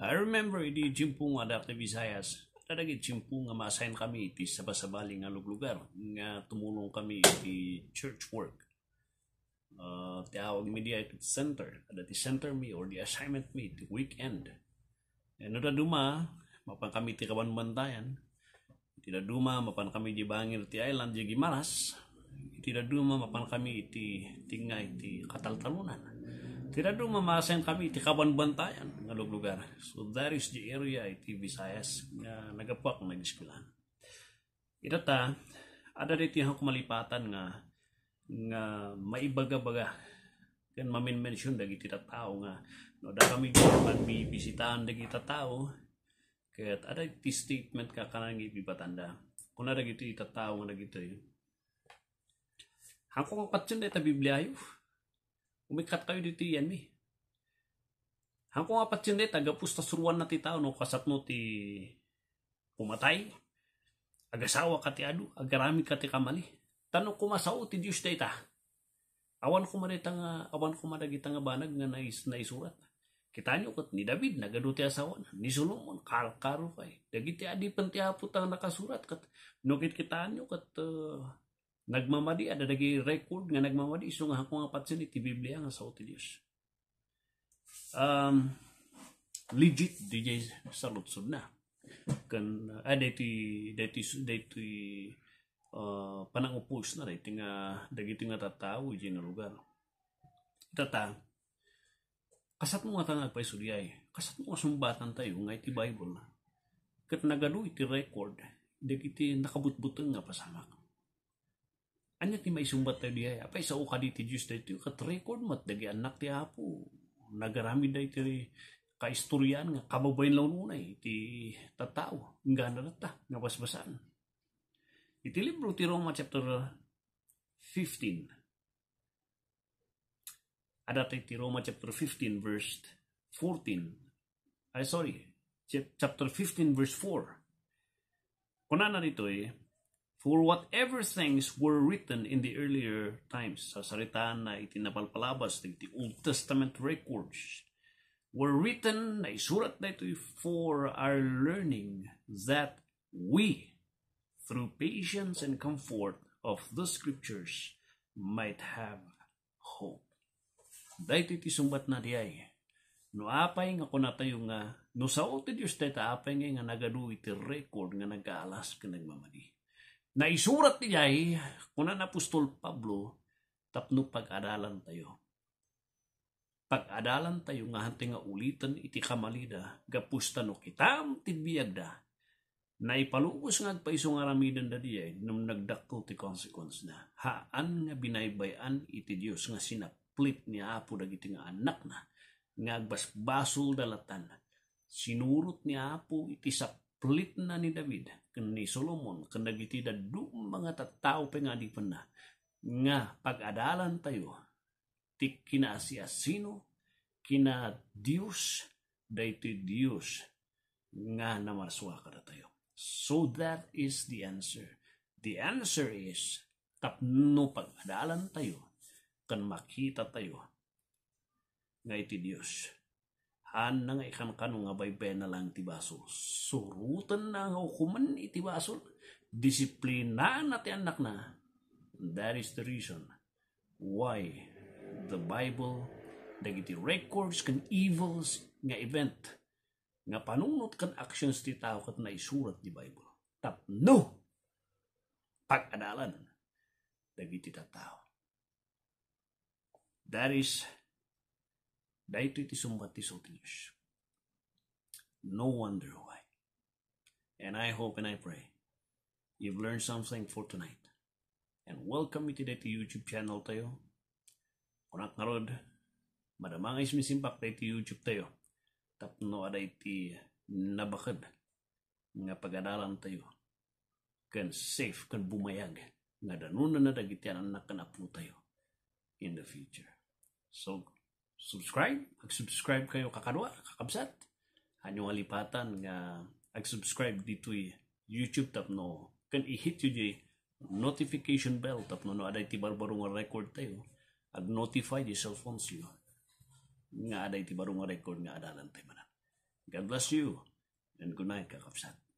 I remember iti jimpung adaptive Visayas. Tadagi jimpung nga ma-assign kami iti sabasabali nga luglugar nga tumulong kami iti church work. Uh, tawag mi di iti center. Ada ti center mi or the assignment mi iti weekend. Ano da duma, mapan kami ti kabanbantayan. Iti da duma, mapan kami di bangir ti island di Gimaras. Iti duma, mapan kami iti tingay iti kataltalunan. Tira do mamasen kami iti kabanbantayan nga lugar. So that is the area iti Visayas nga nagapuak nga nag-eskwelahan. Ita ta, ada diti ang kumalipatan nga nga maibaga-baga kan mamin-mention dagiti tao nga. No da kami pagbibisitahan dagiti tao. Kaya't ada iti statement ka kanang ibibatanda kung na dagiti tao nga dagiti Hangkong patsun dita Biblia yo umikat kayo dito yan mi. Hangko nga patsin de taga pusta suruan na ti tao no kasat no ti pumatay. Agasawa ka ti adu, agarami ka ti kamali. Tanong kumasao ti Diyos data. Awan ko marita nga, awan ko maragita nga banag nga nais, naisurat. Kita nyo kat ni David, nagado ti asawa na. Ni Solomon, kalkaro kay. Dagiti adi pantiapot ang nakasurat. Kat, nukit kita nyo kat uh, nagmamadi ada dagi record nga nagmamadi. So nga ako nga patsin iti Biblia nga sa ti Dios um legit DJ sa lutsod na. Kan ah dati dati dati uh, panangupos na dati nga dagiti nga tatawo di nga lugar. Tata kasat mo nga tangag pa isudyay kasat mo nga sumbatan tayo nga iti Bible kat nagado iti record dagiti nakabutbuteng nga pasamak anya ti may sumbat tayo diya apay sa uka di ti Diyos dito kat record mat dagi anak ti apo. Nagarami da iti kaistoryan nga kababayin law nunay ti tatao nga nalata iti libro ti Roma chapter 15 ada ti Roma chapter 15 verse 14 ay sorry chapter 15 verse 4 kuna na dito eh For whatever things were written in the earlier times, sa salitaan na itinapalpalabas ng the Old Testament records, were written na isurat na ito for our learning that we, through patience and comfort of the scriptures, might have hope. Dahil iti sumbat na diyay, no apay nga kuna tayo nga, no sa ti Diyos tayo apay nga nga nagadu iti record nga nagkaalas ka nagmamali na isurat niya ay kuna na Apostol Pablo tapno pag-adalan tayo. Pag-adalan tayo nga hanti nga ulitan iti kamalida gapusta no kitam tibiyag da. Na ipalugos nga agpaiso nga ramidan da diya nung nagdakto ti consequence na. Haan nga binaybayan iti Dios nga sinaplit ni Apo dagiti nga anak na nga agbasbasol dalatan sinurot ni Apo iti saplit na ni David ni Solomon ken dagiti daddu mga tattao pengadipan na nga pag-adalan tayo ti kinasiasino kina Dios dayti Dios nga namaswa kada tayo. So that is the answer. The answer is tapno pag-adalan tayo kan makita tayo nga iti Dios han nga ikan kanu nga baybay na lang ti baso. Surutan na nga hukuman iti baso. Disiplina na ti anak na. That is the reason why the Bible dagiti records kan evils nga event nga panunot kan actions ti tao kat naisurat di Bible. Tapno pag-adalan dagiti tao. That is Sumbat ti Diyos. No wonder why. And I hope and I pray you've learned something for tonight. And welcome iti dati YouTube channel tayo. Kunak narod, madamang is misimpak dati YouTube tayo. Tapno ada iti nabakad nga pag-adalan tayo. Kan safe, kan bumayag. Nga danunan na dagiti anak kan apo tayo in the future. So, subscribe. Mag-subscribe kayo kakadwa, kakabsat. Anyong alipatan nga ag-subscribe dito YouTube tapno kan i-hit yun yung notification bell tapno no aday ti nga record tayo ag-notify di cellphones yo nga aday ti baro nga record nga adalan tayo manan. God bless you. And good night, kakapsat.